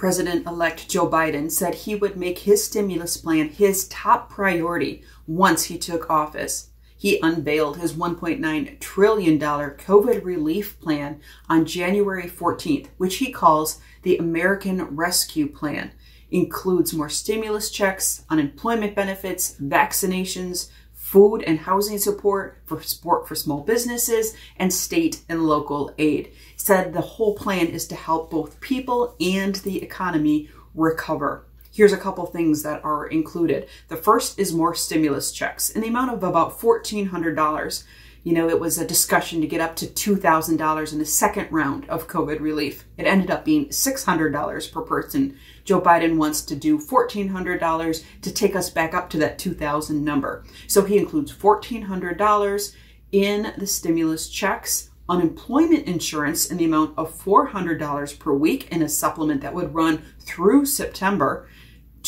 President elect Joe Biden said he would make his stimulus plan his top priority once he took office. He unveiled his $1.9 trillion COVID relief plan on January 14th, which he calls the American Rescue Plan. Includes more stimulus checks, unemployment benefits, vaccinations, food and housing support for support for small businesses and state and local aid. said the whole plan is to help both people and the economy recover. Here's a couple things that are included. The first is more stimulus checks in the amount of about $1,400 you know, it was a discussion to get up to $2,000 in the second round of COVID relief. It ended up being $600 per person. Joe Biden wants to do $1,400 to take us back up to that 2,000 number. So he includes $1,400 in the stimulus checks, unemployment insurance in the amount of $400 per week in a supplement that would run through September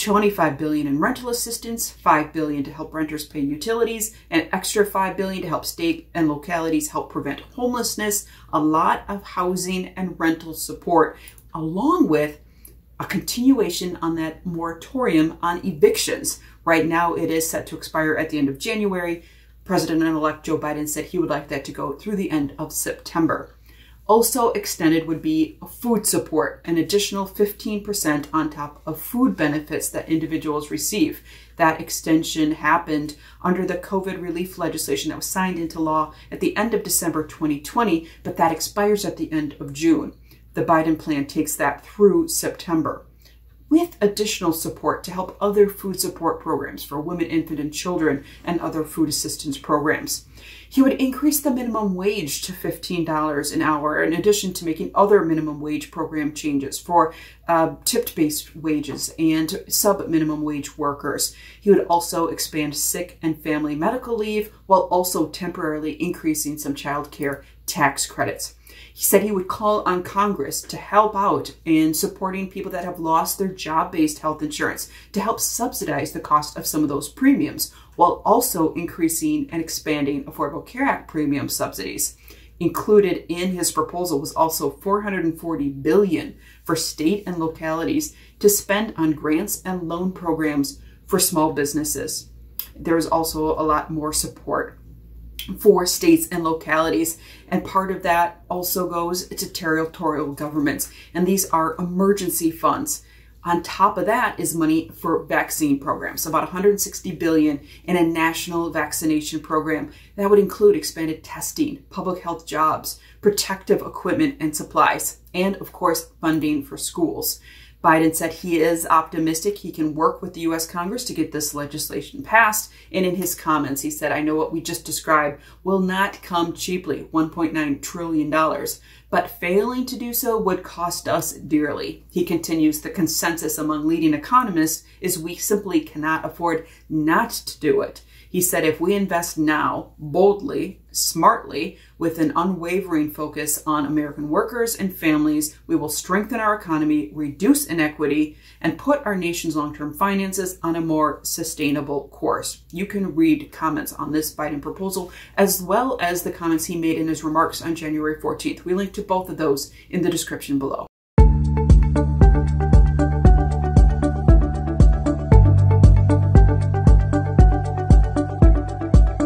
25 billion in rental assistance, 5 billion to help renters pay utilities, an extra 5 billion to help state and localities help prevent homelessness, a lot of housing and rental support, along with a continuation on that moratorium on evictions. Right now, it is set to expire at the end of January. President elect Joe Biden said he would like that to go through the end of September. Also extended would be food support, an additional 15% on top of food benefits that individuals receive. That extension happened under the COVID relief legislation that was signed into law at the end of December 2020, but that expires at the end of June. The Biden plan takes that through September with additional support to help other food support programs for women, infant, and children and other food assistance programs. He would increase the minimum wage to $15 an hour, in addition to making other minimum wage program changes for uh, tipped based wages and sub minimum wage workers. He would also expand sick and family medical leave while also temporarily increasing some child care tax credits. He said he would call on Congress to help out in supporting people that have lost their job based health insurance to help subsidize the cost of some of those premiums while also increasing and expanding Affordable Care Act premium subsidies. Included in his proposal was also 440 billion for state and localities to spend on grants and loan programs for small businesses. There's also a lot more support for states and localities. And part of that also goes to territorial governments. And these are emergency funds. On top of that is money for vaccine programs, about 160 billion in a national vaccination program that would include expanded testing, public health jobs, protective equipment and supplies, and of course, funding for schools. Biden said he is optimistic he can work with the U.S. Congress to get this legislation passed. And in his comments, he said, I know what we just described will not come cheaply $1.9 trillion, but failing to do so would cost us dearly. He continues, the consensus among leading economists is we simply cannot afford not to do it. He said, if we invest now, boldly, smartly, with an unwavering focus on American workers and families, we will strengthen our economy, reduce inequity, and put our nation's long term finances on a more sustainable course. You can read comments on this Biden proposal as well as the comments he made in his remarks on January 14th. We link to both of those in the description below.